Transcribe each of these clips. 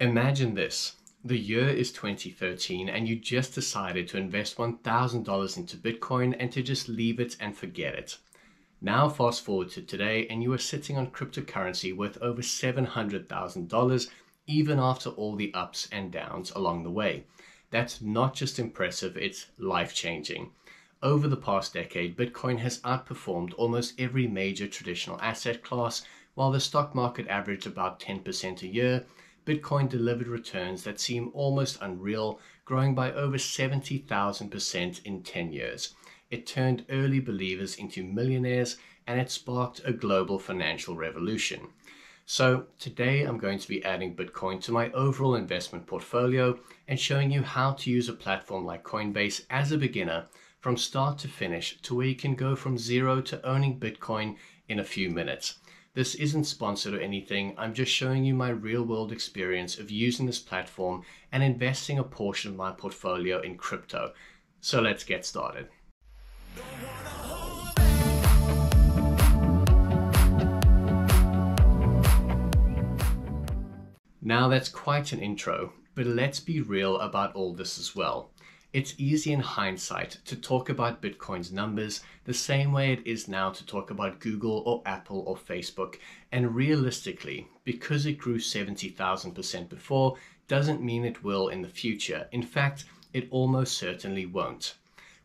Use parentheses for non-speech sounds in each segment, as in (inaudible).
Imagine this. The year is 2013 and you just decided to invest $1,000 into Bitcoin and to just leave it and forget it. Now fast forward to today and you are sitting on cryptocurrency worth over $700,000 even after all the ups and downs along the way. That's not just impressive, it's life changing. Over the past decade, Bitcoin has outperformed almost every major traditional asset class, while the stock market averaged about 10% a year Bitcoin delivered returns that seem almost unreal, growing by over 70,000% in 10 years. It turned early believers into millionaires and it sparked a global financial revolution. So, today I'm going to be adding Bitcoin to my overall investment portfolio and showing you how to use a platform like Coinbase as a beginner from start to finish to where you can go from zero to owning Bitcoin in a few minutes. This isn't sponsored or anything, I'm just showing you my real world experience of using this platform and investing a portion of my portfolio in crypto. So let's get started. Now that's quite an intro, but let's be real about all this as well. It's easy in hindsight to talk about Bitcoin's numbers the same way it is now to talk about Google or Apple or Facebook. And realistically, because it grew 70,000% before, doesn't mean it will in the future. In fact, it almost certainly won't.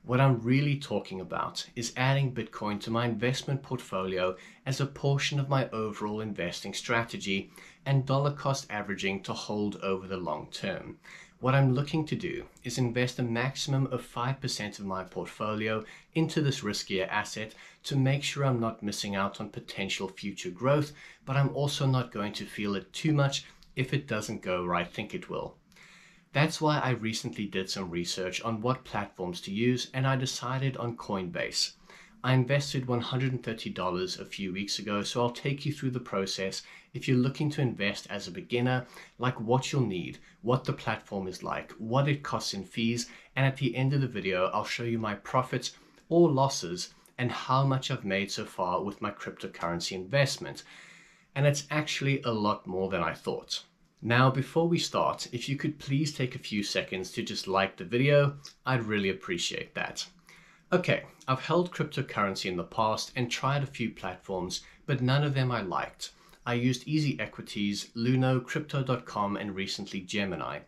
What I'm really talking about is adding Bitcoin to my investment portfolio as a portion of my overall investing strategy and dollar cost averaging to hold over the long term. What I'm looking to do is invest a maximum of 5% of my portfolio into this riskier asset to make sure I'm not missing out on potential future growth, but I'm also not going to feel it too much if it doesn't go where I think it will. That's why I recently did some research on what platforms to use and I decided on Coinbase. I invested $130 a few weeks ago, so I'll take you through the process if you're looking to invest as a beginner, like what you'll need, what the platform is like, what it costs in fees, and at the end of the video, I'll show you my profits or losses and how much I've made so far with my cryptocurrency investment. And it's actually a lot more than I thought. Now, before we start, if you could please take a few seconds to just like the video, I'd really appreciate that. Okay, I've held cryptocurrency in the past and tried a few platforms, but none of them I liked. I used Easy Equities, Luno, Crypto.com, and recently Gemini.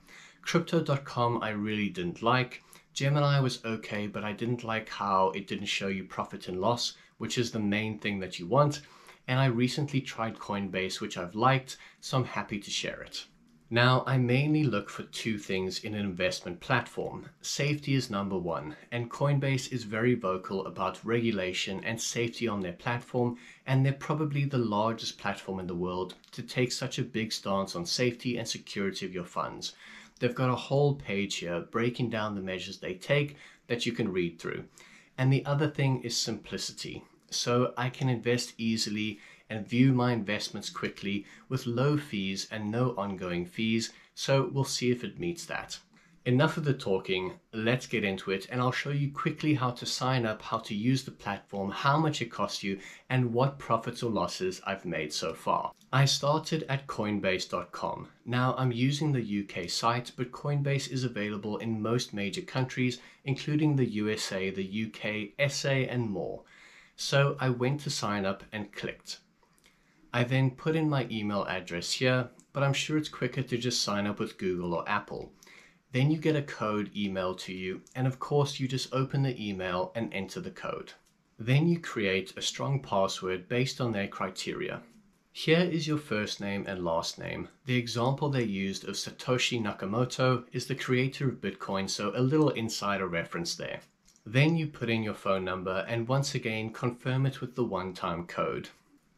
Crypto.com I really didn't like. Gemini was okay, but I didn't like how it didn't show you profit and loss, which is the main thing that you want. And I recently tried Coinbase, which I've liked, so I'm happy to share it. Now, I mainly look for two things in an investment platform. Safety is number one, and Coinbase is very vocal about regulation and safety on their platform, and they're probably the largest platform in the world to take such a big stance on safety and security of your funds. They've got a whole page here breaking down the measures they take that you can read through. And the other thing is simplicity. So I can invest easily and view my investments quickly with low fees and no ongoing fees, so we'll see if it meets that. Enough of the talking, let's get into it and I'll show you quickly how to sign up, how to use the platform, how much it costs you, and what profits or losses I've made so far. I started at coinbase.com. Now I'm using the UK site, but Coinbase is available in most major countries, including the USA, the UK, SA, and more. So I went to sign up and clicked. I then put in my email address here, but I'm sure it's quicker to just sign up with Google or Apple. Then you get a code emailed to you, and of course you just open the email and enter the code. Then you create a strong password based on their criteria. Here is your first name and last name. The example they used of Satoshi Nakamoto is the creator of Bitcoin, so a little insider reference there. Then you put in your phone number and once again confirm it with the one-time code.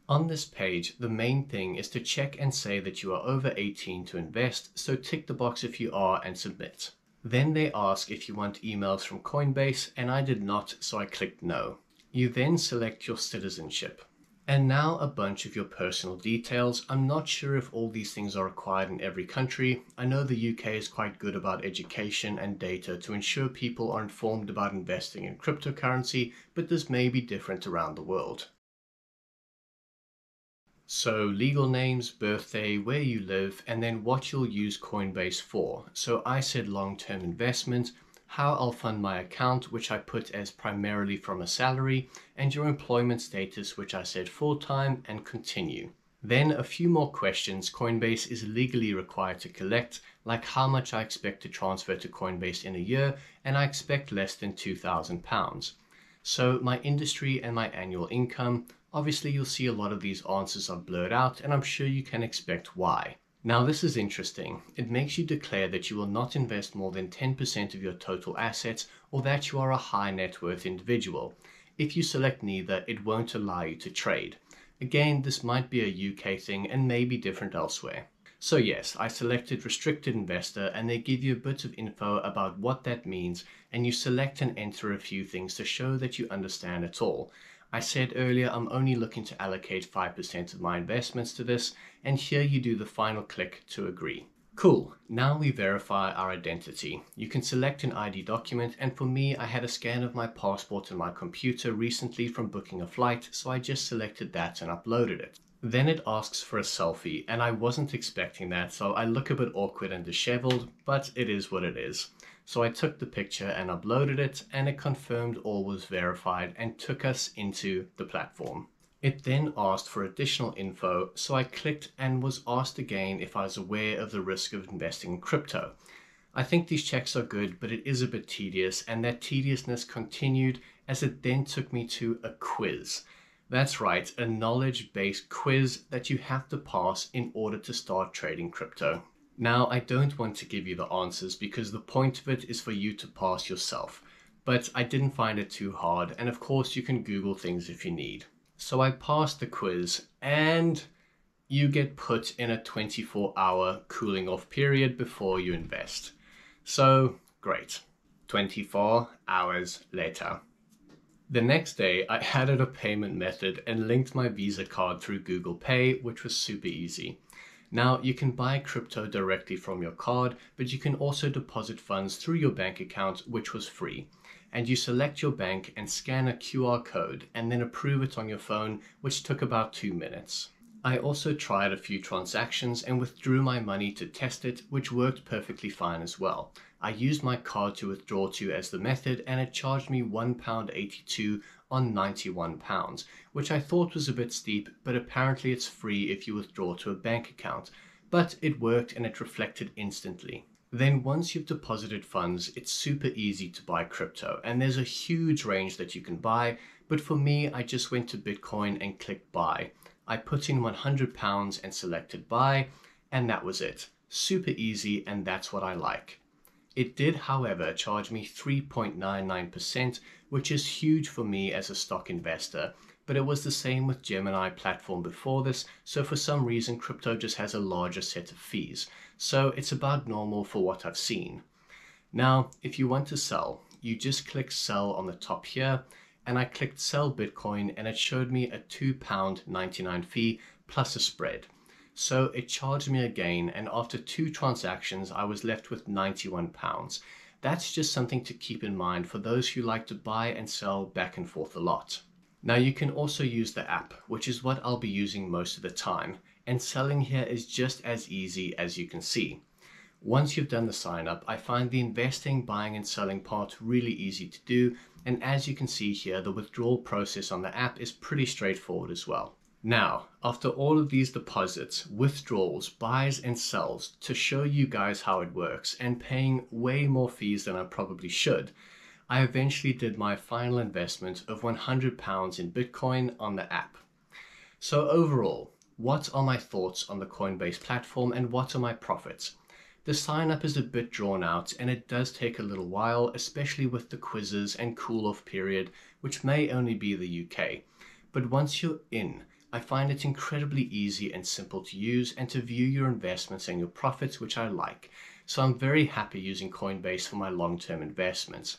On this page, the main thing is to check and say that you are over 18 to invest, so tick the box if you are and submit. Then they ask if you want emails from Coinbase, and I did not, so I clicked no. You then select your citizenship. And now a bunch of your personal details. I'm not sure if all these things are required in every country. I know the UK is quite good about education and data to ensure people are informed about investing in cryptocurrency, but this may be different around the world. So legal names, birthday, where you live, and then what you'll use Coinbase for. So I said long-term investment, how I'll fund my account, which I put as primarily from a salary, and your employment status, which I said full-time, and continue. Then a few more questions Coinbase is legally required to collect, like how much I expect to transfer to Coinbase in a year, and I expect less than £2,000. So my industry and my annual income, Obviously, you'll see a lot of these answers are blurred out, and I'm sure you can expect why. Now, this is interesting. It makes you declare that you will not invest more than 10% of your total assets or that you are a high net worth individual. If you select neither, it won't allow you to trade. Again, this might be a UK thing and may be different elsewhere. So yes, I selected restricted investor and they give you a bit of info about what that means and you select and enter a few things to show that you understand it all. I said earlier I'm only looking to allocate 5% of my investments to this, and here you do the final click to agree. Cool, now we verify our identity. You can select an ID document, and for me, I had a scan of my passport on my computer recently from booking a flight, so I just selected that and uploaded it. Then it asks for a selfie, and I wasn't expecting that, so I look a bit awkward and disheveled, but it is what it is. So I took the picture and uploaded it and it confirmed all was verified and took us into the platform. It then asked for additional info, so I clicked and was asked again if I was aware of the risk of investing in crypto. I think these checks are good, but it is a bit tedious, and that tediousness continued as it then took me to a quiz. That's right, a knowledge based quiz that you have to pass in order to start trading crypto. Now, I don't want to give you the answers because the point of it is for you to pass yourself, but I didn't find it too hard, and of course, you can Google things if you need. So I passed the quiz, and you get put in a 24 hour cooling off period before you invest. So, great. 24 hours later. The next day, I (laughs) added a payment method and linked my Visa card through Google Pay, which was super easy. Now, you can buy crypto directly from your card, but you can also deposit funds through your bank account, which was free. And you select your bank and scan a QR code and then approve it on your phone, which took about two minutes. I also tried a few transactions and withdrew my money to test it, which worked perfectly fine as well. I used my card to withdraw to as the method and it charged me £1.82 on £91, which I thought was a bit steep, but apparently it's free if you withdraw to a bank account. But it worked and it reflected instantly. Then once you've deposited funds, it's super easy to buy crypto and there's a huge range that you can buy. But for me, I just went to Bitcoin and clicked buy. I put in 100 pounds and selected buy and that was it. Super easy and that's what I like. It did, however, charge me 3.99%, which is huge for me as a stock investor, but it was the same with Gemini platform before this, so for some reason crypto just has a larger set of fees. So it's about normal for what I've seen. Now, if you want to sell, you just click sell on the top here, and I clicked sell Bitcoin and it showed me a £2.99 fee plus a spread. So it charged me again, and after two transactions, I was left with £91. That's just something to keep in mind for those who like to buy and sell back and forth a lot. Now you can also use the app, which is what I'll be using most of the time, and selling here is just as easy as you can see. Once you've done the sign up, I find the investing, buying and selling part really easy to do, and as you can see here, the withdrawal process on the app is pretty straightforward as well. Now, after all of these deposits, withdrawals, buys and sells to show you guys how it works and paying way more fees than I probably should, I eventually did my final investment of £100 in Bitcoin on the app. So overall, what are my thoughts on the Coinbase platform and what are my profits? The sign up is a bit drawn out and it does take a little while, especially with the quizzes and cool off period, which may only be the UK. But once you're in, I find it incredibly easy and simple to use and to view your investments and your profits, which I like. So I'm very happy using Coinbase for my long-term investments.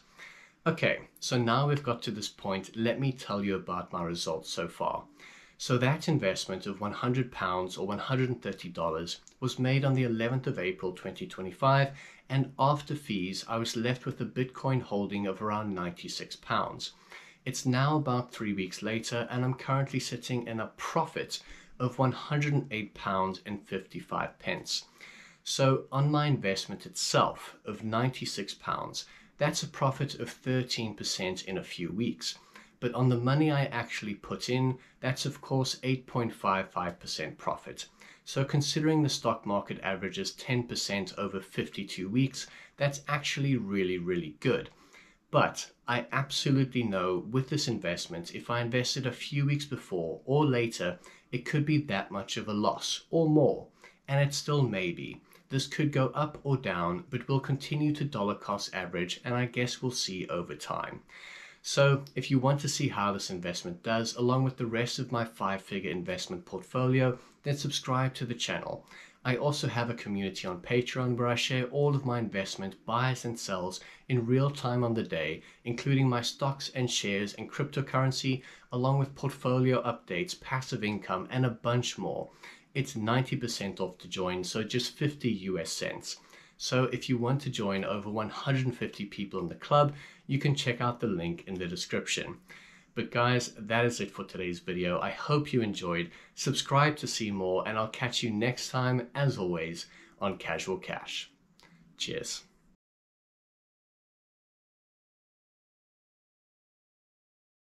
Okay, so now we've got to this point, let me tell you about my results so far. So that investment of £100 or $130 was made on the 11th of April 2025 and after fees I was left with a Bitcoin holding of around £96. It's now about three weeks later and I'm currently sitting in a profit of £108.55. So on my investment itself of £96, that's a profit of 13% in a few weeks. But on the money I actually put in, that's of course 8.55% profit. So considering the stock market averages 10% over 52 weeks, that's actually really, really good. But I absolutely know with this investment, if I invested a few weeks before or later, it could be that much of a loss or more. And it still may be. This could go up or down, but we'll continue to dollar cost average, and I guess we'll see over time. So if you want to see how this investment does, along with the rest of my five figure investment portfolio, then subscribe to the channel. I also have a community on Patreon where I share all of my investment buys and sells in real time on the day, including my stocks and shares and cryptocurrency, along with portfolio updates, passive income, and a bunch more it's 90% off to join, so just 50 US cents. So if you want to join over 150 people in the club, you can check out the link in the description. But guys, that is it for today's video. I hope you enjoyed. Subscribe to see more, and I'll catch you next time, as always, on Casual Cash. Cheers.